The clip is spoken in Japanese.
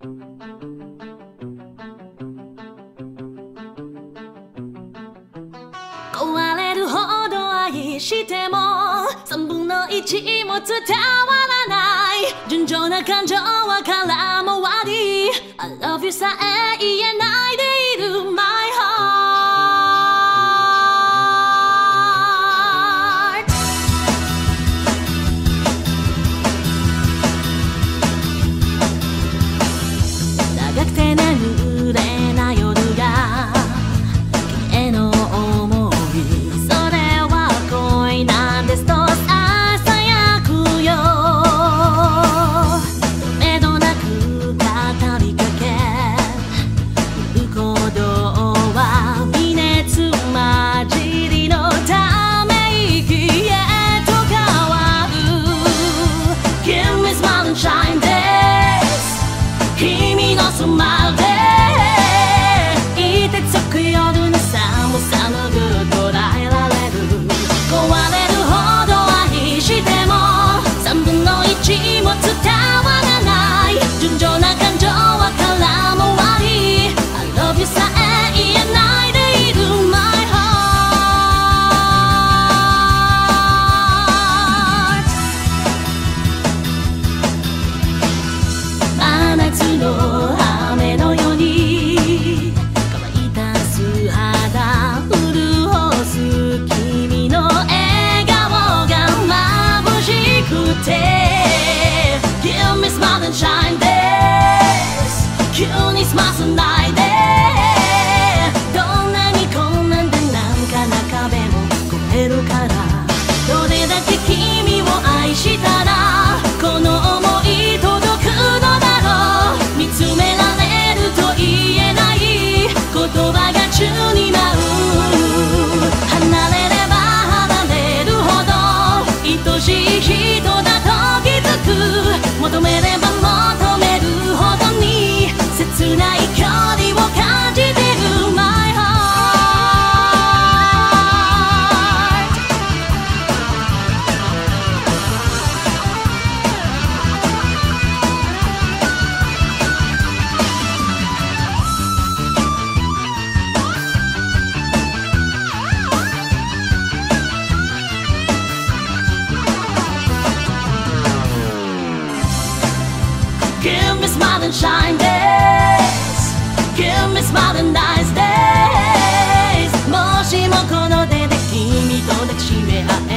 壊れるほど愛しても3分の1も伝わらない。純情な感情は空回り。I love you さえ言えない。君のスマイル smile and shine days. Give me smile and nice days. もしもこの手で君と抱きしめ合え